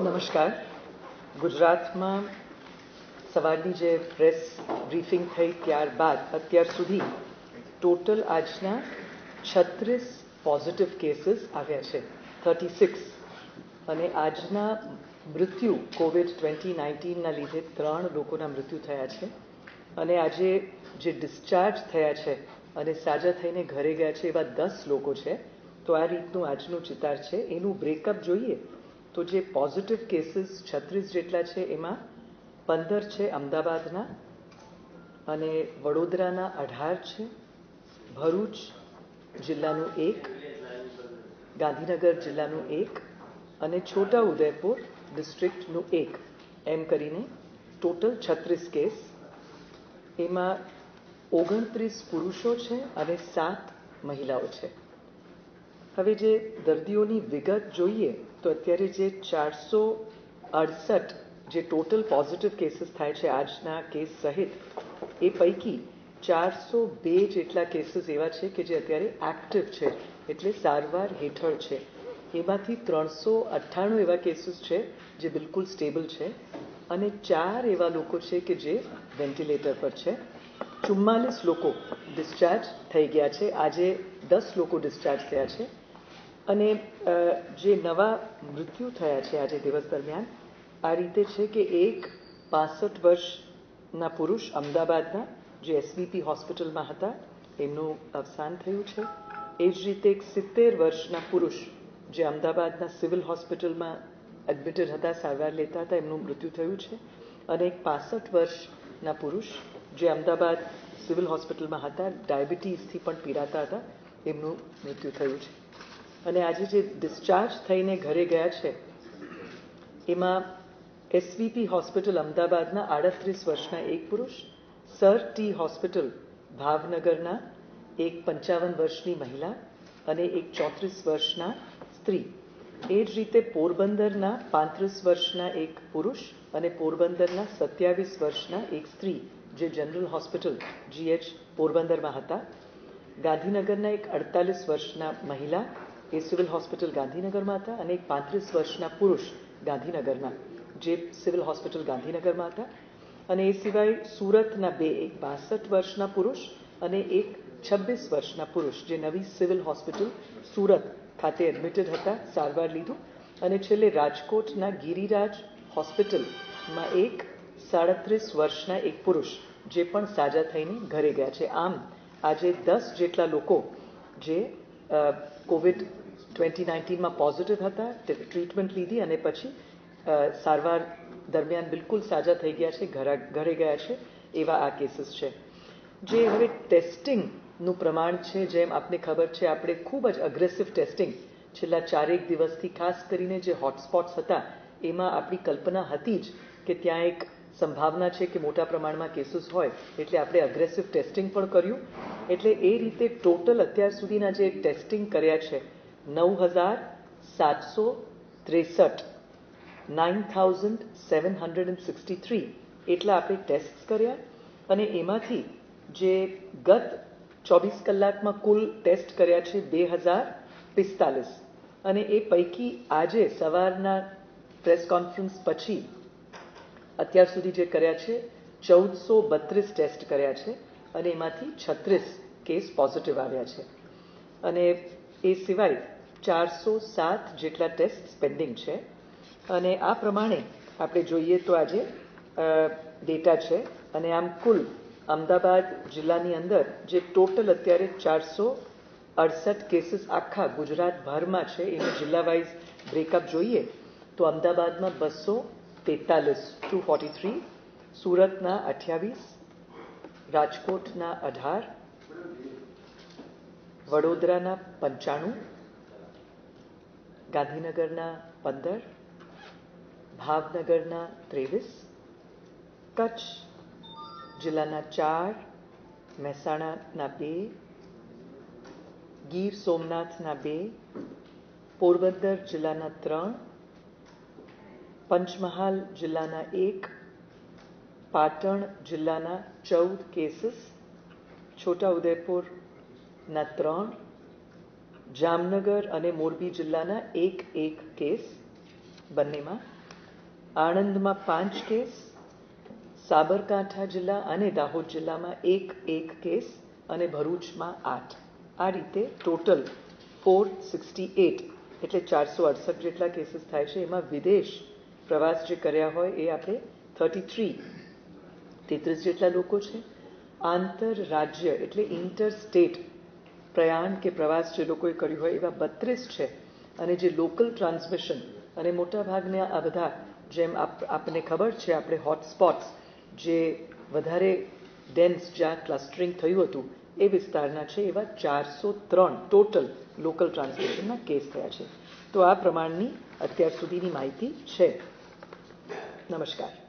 નમસ્કાર. ગુજરાતમાં સવારની જે પ્રેસ બ્રીફિંગ થઈ ત્યારબાદ અત્યાર સુધી ટોટલ આજના છત્રીસ પોઝિટિવ કેસીસ આવ્યા છે થર્ટી સિક્સ અને આજના મૃત્યુ કોવિડ ટ્વેન્ટી નાઇન્ટીનના લીધે ત્રણ લોકોના મૃત્યુ થયા છે. અને આજે જે ડિસ્ચાર્જ થયા છે અને સાજા થઈને ઘરે ગયા છે એવા દસ લોકો છે. તો આ રીતનું આજનું ચિતાર છે. એનું બ્રેકઅપ જોઈએ તો જે પોઝિટિવ કેસીસ છત્રીસ જેટલા છે, એમાં પંદર છે અમદાવાદના અને વડોદરાના અઢાર છે, ભરૂચ જિલ્લાનું એક, ગાંધીનગર જિલ્લાનું એક અને છોટા ઉદયપુર ડિસ્ટ્રિક્ટનું એક. એમ કરીને ટોટલ છત્રીસ કેસ એમાં ઓગણત્રીસ પુરુષો છે અને સાત મહિલાઓ છે. હવે જે દર્દીઓની વિગત જોઈએ તો અત્યારે જે ચારસો અડસઠ જે ટોટલ પોઝિટિવ કેસીસ થાય છે આજના કેસ સહિત, એ પૈકી ચારસો બે જેટલા કેસીસ એવા છે કે જે અત્યારે એક્ટિવ છે, એટલે સારવાર હેઠળ છે. એમાંથી ત્રણસો અઠ્ઠાણું એવા કેસીસ છે જે બિલકુલ સ્ટેબલ છે અને ચાર એવા લોકો છે કે જે વેન્ટિલેટર પર છે. ચુમ્માલીસ લોકો ડિસ્ચાર્જ થઈ ગયા છે. આજે દસ લોકો ડિસ્ચાર્જ થયા છે. અને જે નવા મૃત્યુ થયા છે આજે દિવસ દરમિયાન, આ રીતે છે કે એક પાસઠ વર્ષના પુરુષ અમદાવાદના જે એસવીપી હોસ્પિટલમાં હતા, એમનું અવસાન થયું છે. એ જ રીતે એક સિત્તેર વર્ષના પુરુષ જે અમદાવાદના સિવિલ હોસ્પિટલમાં એડમિટેડ હતા, સારવાર લેતા હતા, એમનું મૃત્યુ થયું છે. અને એક પાસઠ વર્ષના પુરુષ જે અમદાવાદ સિવિલ હોસ્પિટલમાં હતા, ડાયાબિટીસથી પણ પીડાતા હતા, એમનું મૃત્યુ થયું છે. અને આજે જે ડિસ્ચાર્જ થઈને ઘરે ગયા છે, એમાં એસવીપી હોસ્પિટલ અમદાવાદના આડત્રીસ વર્ષના એક પુરુષ સર ટી હોસ્પિટલ ભાવનગરના એક પંચાવન વર્ષની મહિલા અને એક ચોત્રીસ વર્ષના સ્ત્રી. એ જ રીતે પોરબંદરના પાંત્રીસ વર્ષના એક પુરુષ અને પોરબંદરના સત્યાવીસ વર્ષના એક સ્ત્રી જે જનરલ હોસ્પિટલ જીએચ પોરબંદરમાં હતા. ગાંધીનગરના એક અડતાલીસ વર્ષના મહિલા એ સિવિલ હોસ્પિટલ ગાંધીનગરમાં હતા અને એક પાંત્રીસ વર્ષના પુરુષ ગાંધીનગરના, જે સિવિલ હોસ્પિટલ ગાંધીનગરમાં હતા. અને એ સિવાય સુરતના બે એક બાસઠ વર્ષના પુરુષ અને એક છવ્વીસ વર્ષના પુરુષ જે નવી સિવિલ હોસ્પિટલ સુરત ખાતે એડમિટેડ હતા, સારવાર લીધું. અને છેલ્લે રાજકોટના ગિરિરાજ હોસ્પિટલમાં એક સાડત્રીસ વર્ષના એક પુરુષ જે પણ સાજા થઈને ઘરે ગયા છે. આમ આજે દસ જેટલા લોકો જે કોવિડ ટ્વેન્ટી નાઇન્ટીનમાં પોઝિટિવ હતા ટ્રીટમેન્ટ લીધી અને પછી સારવાર દરમિયાન બિલકુલ સાજા થઈ ગયા છે, ઘરે ગયા છે, એવા આ કેસીસ છે. જે હવે ટેસ્ટિંગનું પ્રમાણ છે, જેમ આપને ખબર છે, આપણે ખૂબ જ અગ્રેસિવ ટેસ્ટિંગ છેલ્લા ચારેક દિવસથી ખાસ કરીને જે હોટસ્પોટ્સ હતા, એમાં આપણી કલ્પના હતી જ કે ત્યાં એક સંભાવના છે કે મોટા પ્રમાણમાં કેસીસ હોય, એટલે આપણે અગ્રેસિવ ટેસ્ટિંગ પણ કર્યું. એટલે એ રીતે ટોટલ અત્યાર સુધીના જે ટેસ્ટિંગ કર્યા છે નવ હજાર સાતસો ત્રેસઠ. Nine thousand seven hundred and sixty three એટલા આપણે ટેસ્ટ કર્યા અને એમાંથી જે ગત ચોવીસ કલાકમાં કુલ ટેસ્ટ કર્યા છે બે હજાર પિસ્તાલીસ. અને એ પૈકી આજે સવારના પ્રેસ કોન્ફરન્સ પછી અત્યાર સુધી જે કર્યા છે, ચૌદસો બત્રીસ ટેસ્ટ કર્યા છે અને એમાંથી છત્રીસ કેસ પોઝિટિવ આવ્યા છે. અને એ સિવાય ચારસો સાત જેટલા ટેસ્ટ પેન્ડિંગ છે. અને આ પ્રમાણે આપણે જોઈએ તો આજે ડેટા છે. અને આમ કુલ અમદાવાદ જિલ્લાની અંદર જે ટોટલ અત્યારે ચારસો અડસઠ કેસીસ આખા ગુજરાતભરમાં છે, એનું જિલ્લા વાઇઝ બ્રેકઅપ જોઈએ, તો અમદાવાદમાં બસો તેતાલીસ, ટુ ફોર્ટી થ્રી, સુરતના અઠ્યાવીસ, રાજકોટના અઢાર, વડોદરાના પંચાણું ગાંધીનગરના પંદર ભાવનગરના ત્રેવીસ કચ્છ જિલ્લાના ચાર મહેસાણાના બે ગીર સોમનાથના બે પોરબંદર જિલ્લાના ત્રણ પંચમહાલ જિલ્લાના એક પાટણ જિલ્લાના ચૌદ કેસીસ છોટાઉદેપુરના ત્રણ જામનગર અને મોરબી જિલ્લાના એક એક કેસ, બંનેમાં. આણંદમાં પાંચ કેસ, સાબરકાંઠા જિલ્લા અને દાહોદ જિલ્લામાં એક એક કેસ અને ભરૂચમાં આઠ. આ રીતે ટોટલ ફોર સિક્સટી એટ, એટલે ચારસો અડસઠ જેટલા કેસીસ થાય છે. એમાં વિદેશ પ્રવાસ જે કર્યા હોય એ આપણે થર્ટી થ્રી, તેત્રીસ જેટલા લોકો છે. આંતરરાજ્ય, એટલે ઇન્ટર સ્ટેટ પ્રયાણ કે પ્રવાસ જે લોકોએ કર્યું હોય એવા બત્રીસ છે. અને જે લોકલ ટ્રાન્સમિશન અને મોટાભાગના આ બધા જેમ આપને ખબર છે, આપણે હોટસ્પોટ્સ જે વધારે ડેન્સ જ્યાં ક્લસ્ટરિંગ થયું હતું, એ વિસ્તારના છે એવા ચારસો ત્રણ ટોટલ લોકલ ટ્રાન્સમિશનના કેસ થયા છે. તો આ પ્રમાણની અત્યાર સુધીની માહિતી છે. નમસ્કાર.